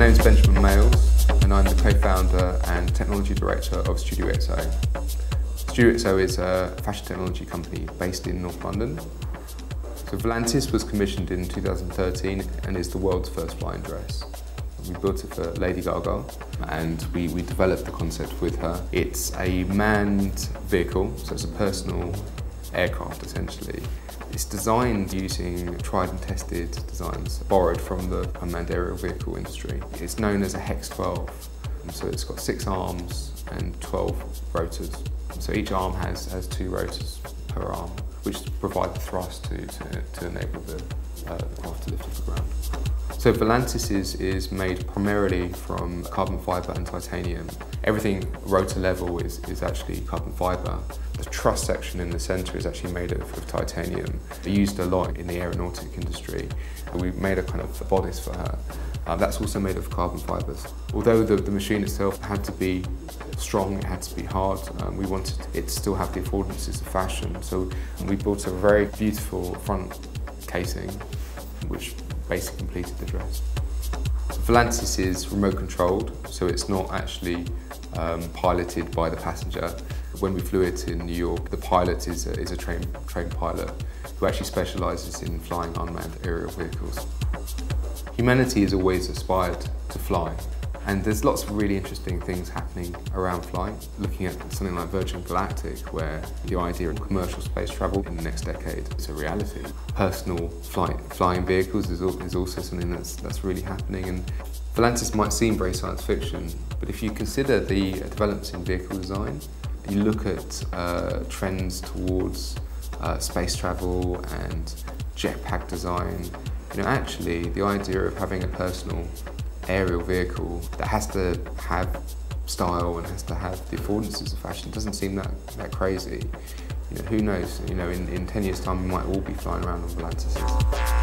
name is Benjamin Males, and I'm the co-founder and technology director of Studio XO. Studio XO is a fashion technology company based in North London. So Volantis was commissioned in 2013 and is the world's first flying dress. We built it for Lady Gaga and we, we developed the concept with her. It's a manned vehicle, so it's a personal aircraft essentially. It's designed using tried and tested designs borrowed from the unmanned aerial vehicle industry. It's known as a HEX 12, so it's got six arms and 12 rotors. So each arm has, has two rotors per arm, which provide the thrust to, to, to enable the, uh, the craft to lift off the ground. So Volantis is, is made primarily from carbon fibre and titanium. Everything rotor level is, is actually carbon fibre. The truss section in the centre is actually made of, of titanium. They're used a lot in the aeronautic industry. We made a kind of bodice for her. Uh, that's also made of carbon fibres. Although the, the machine itself had to be strong, it had to be hard, um, we wanted it to still have the affordances of fashion. So we built a very beautiful front casing, which basically completed the dress. Volantis is remote controlled, so it's not actually um, piloted by the passenger. When we flew it in New York, the pilot is a, is a trained, trained pilot who actually specialises in flying unmanned aerial vehicles. Humanity has always aspired to fly, and there's lots of really interesting things happening around flight. Looking at something like Virgin Galactic, where the idea of commercial space travel in the next decade is a reality. Personal flight, flying vehicles is, is also something that's, that's really happening. And Volantis might seem very science fiction, but if you consider the developments in vehicle design, you look at uh, trends towards uh, space travel and jetpack design, you know, actually the idea of having a personal aerial vehicle that has to have style and has to have the affordances of fashion it doesn't seem that, that crazy. You know, who knows, you know, in, in 10 years time we might all be flying around on Volantis.